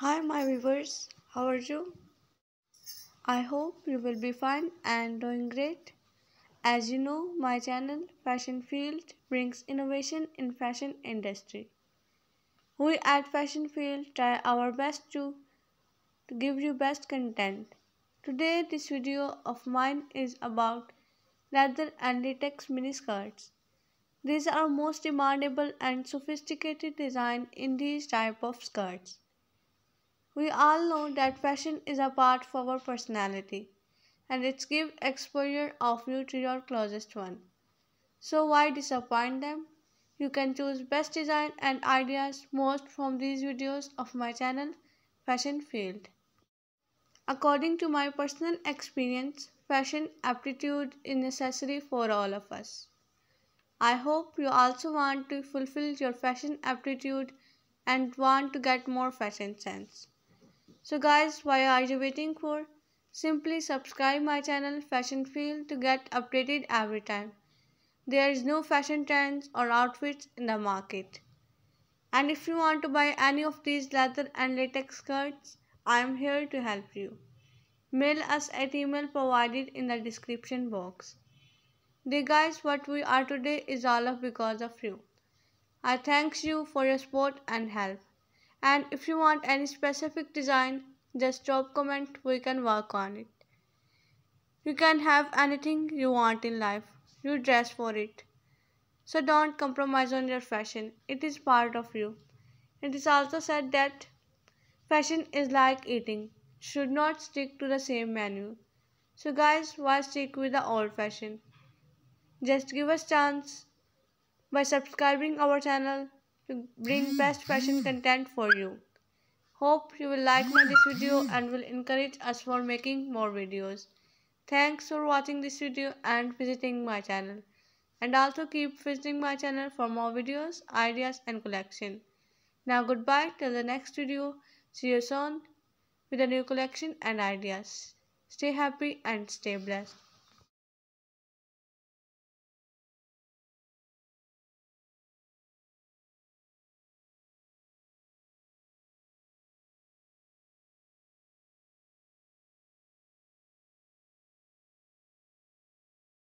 Hi, my viewers, how are you? I hope you will be fine and doing great. As you know, my channel Fashion Field brings innovation in fashion industry. We at Fashion Field try our best to, to give you best content. Today this video of mine is about leather and latex mini skirts. These are most demandable and sophisticated design in these type of skirts. We all know that fashion is a part of our personality and it's give exposure of you to your closest one. So why disappoint them? You can choose best design and ideas most from these videos of my channel Fashion Field. According to my personal experience, fashion aptitude is necessary for all of us. I hope you also want to fulfill your fashion aptitude and want to get more fashion sense. So guys, why are you waiting for? Simply subscribe my channel Fashion Field to get updated every time. There is no fashion trends or outfits in the market. And if you want to buy any of these leather and latex skirts, I am here to help you. Mail us at email provided in the description box. The guys, what we are today is all of because of you. I thanks you for your support and help. And if you want any specific design, just drop comment, we can work on it. You can have anything you want in life. You dress for it. So don't compromise on your fashion. It is part of you. It is also said that fashion is like eating. Should not stick to the same menu. So guys, why stick with the old fashion? Just give us chance by subscribing our channel to bring best fashion hmm. content for you. Hope you will like my hmm. this video hmm. and will encourage us for making more videos. Thanks for watching this video and visiting my channel. And also keep visiting my channel for more videos, ideas and collection. Now goodbye till the next video. See you soon with a new collection and ideas. Stay happy and stay blessed.